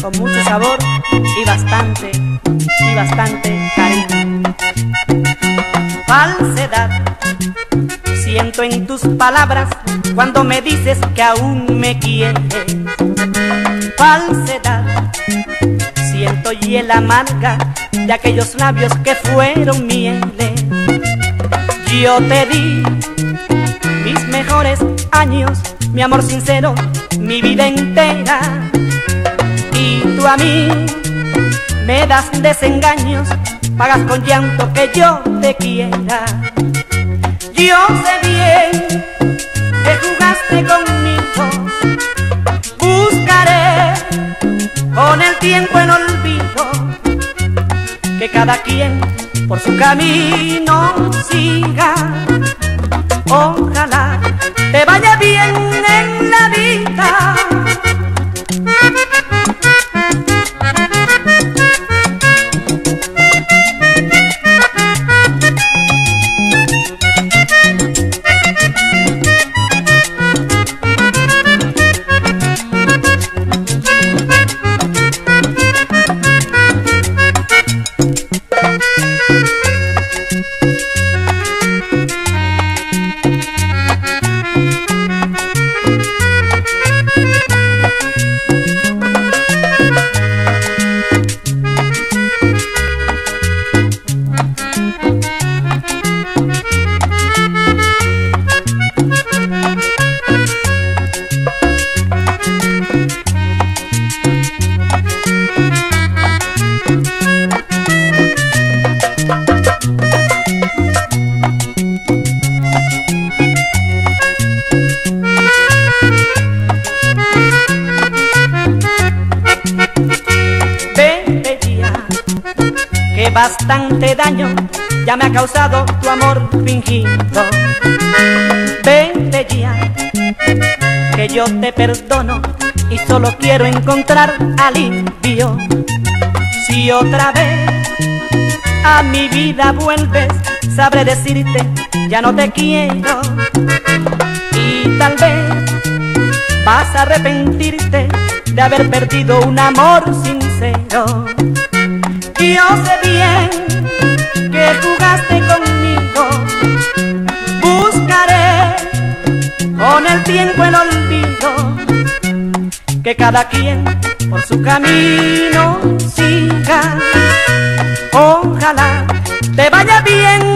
con mucho sabor y bastante, y bastante cariño. Falsedad, siento en tus palabras cuando me dices que aún me quieres. Falsedad, siento hiel amarga de aquellos labios que fueron mieles. Yo te di mis mejores años, mi amor sincero, mi vida entera. A mí me das desengaños, pagas con llanto que yo te quiera. Yo sé bien que jugaste conmigo, buscaré con el tiempo el olvido, que cada quien por su camino siga. Ojalá te vaya bien bastante daño ya me ha causado tu amor fingido. Vete ya, que yo te perdono y solo quiero encontrar alivio. Si otra vez a mi vida vuelves, sabré decirte, ya no te quiero. Y tal vez vas a arrepentirte de haber perdido un amor sincero. Yo sé bien que jugaste conmigo, buscaré con el tiempo el olvido, que cada quien por su camino siga. Ojalá te vaya bien